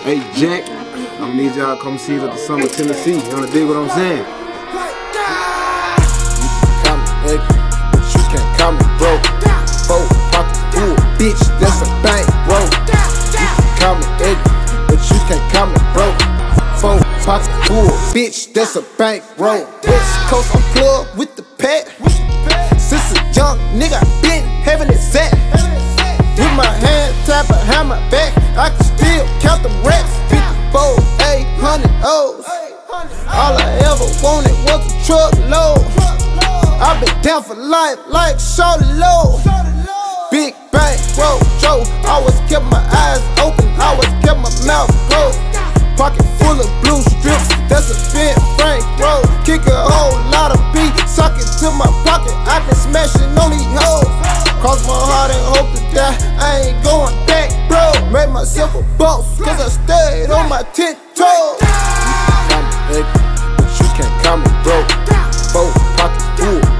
Hey Jack, I'm gonna need y'all to come see us at the Summit Tennessee. You wanna dig what I'm saying? Call me but you can't call me broke. Four pockets full, bitch, that's a bank roll. You can call me nigga, but you can't call me broke. Four pockets full, bitch, that's a bank roll. West Coast, I'm plug with the pet. Since a young nigga, been having it set. With my hand tied behind my back, wanted was a truckload. i been down for life like Shorty Low. Big bank, roll, Joe. Always kept my eyes open, always kept my mouth closed. Pocket full of blue strips, that's a bent Frank roll. Kick a whole lot of beat, sock it to my pocket. I been smashing on these hoes. Cross my heart and hope to die. I ain't going back, bro. Made myself a boss, cause I stayed on my ten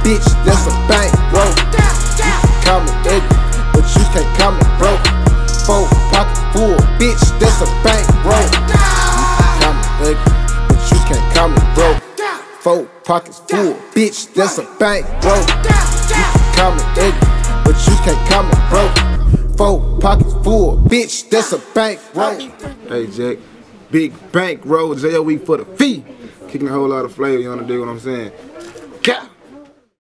bitch, that's a bank roll. You can call me nigga, but you can't call me broke. Four pockets full, bitch, that's a bank. You can call me nigga, but you can't call me broke. Four pockets full, bitch, that's a bank roll. You can call me nigga, but you can't call me broke. Four pockets full, bitch, that's a bank roll. Hey Jack, big bank roll, JOE for the fee. Kicking a whole lot of flavor, you dig what I'm saying?